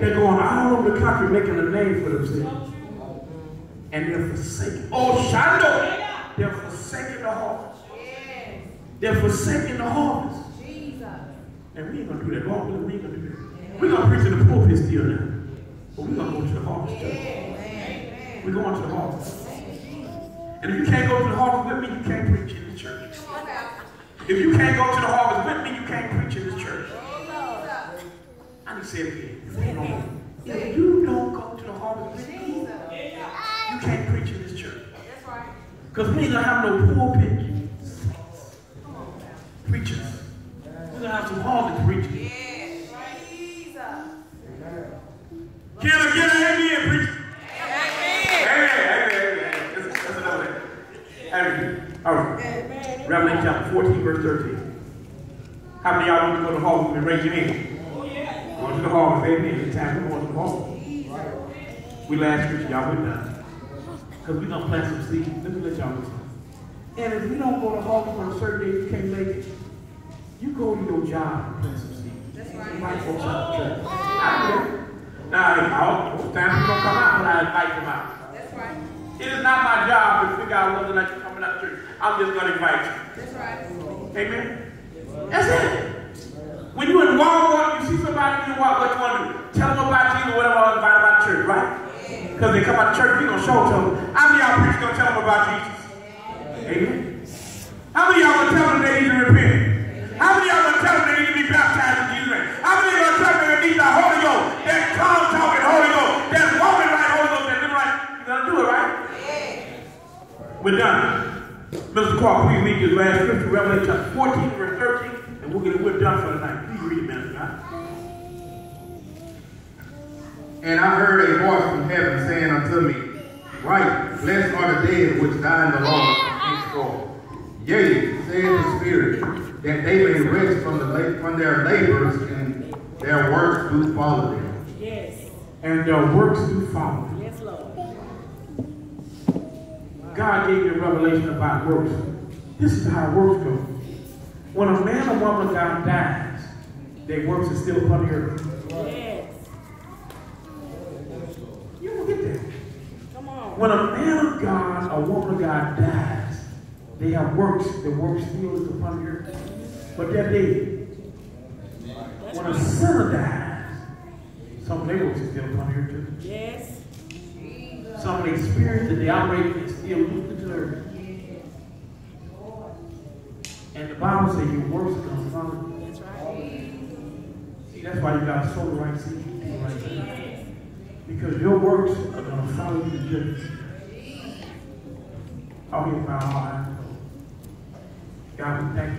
They're going all over the country making a name for themselves. And they're forsaking. Oh, Shando! They're forsaking the harvest. They're forsaking the harvest. And we ain't gonna do that. Lord, we ain't gonna do that. We're gonna preach in the pulpit still now. But we're gonna go to the harvest church. We're going to the harvest. And if you can't go to the harvest with me, you can't preach in the church. If you can't go to the harvest I need to say. If you don't, if you don't go to the harvest with me, you can't preach in this church. Because we ain't gonna have no pulpit preachers. We're gonna have some harvest preachers. Can I get an amen, preacher? Amen, amen, amen. That's, that's another thing. Amen. All right. Revelation chapter 14, verse 13. How many of y'all want to go to the harvest and raise your hand? To the harvest, amen. It's time to go to the harvest. We last preacher, y'all went down. Because we're going to plant some seeds. Let me let y'all know something. And if you don't go to harvest on a certain day, you can't make it. You go to your job and plant some seeds. That's right. Invite folks out to church. I. Now, I'll, most times don't come out I invite them out. That's right. It is not my job to figure out whether or not you're coming out to church. I'm just going to invite you. That's right. Amen. That's it. When you in Walmart, you see somebody you walk, what you want to do? Tell them about Jesus or whatever, or invite them out to church, right? Because they come out to church, we going to show them. How many of y'all preachers going to tell them about Jesus? Amen. How many of y'all going to tell them they need to repent? How many of y'all going to tell them they need to be baptized in Jesus' name? How many of y'all going to tell them they need the Holy Ghost? That tongue talking Holy Ghost. That walking right Holy Ghost. That living right. You're going to do it, right? We're done. Mr. Clark, please read this last scripture, Revelation chapter 14, verse 13, and we'll get it, we're done for tonight. Please read it, man. And I heard a voice from heaven saying unto me, Write, blessed are the dead which die in the Lord henceforth. Yea, saith the Spirit, that they may rest from, the la- from their labors and their works do follow them. Yes. And their works do follow. Yes, Lord. God gave me a revelation about works. This is how works go. When a man or woman of God dies, their works are still upon the earth. Yes. You don't get that. Come on. When a man of God a woman of God dies, they have works. The work still is upon the earth. But they're dead. When a sinner dies, some of their works are still upon the earth too. Yes. Some of the spirits that they operate in still into the earth. And the Bible says your works to follow. That's right. See, that's why you got sow the right seed. right. Because your works are going to follow you to judgment. I'll be my heart. God, we thank you.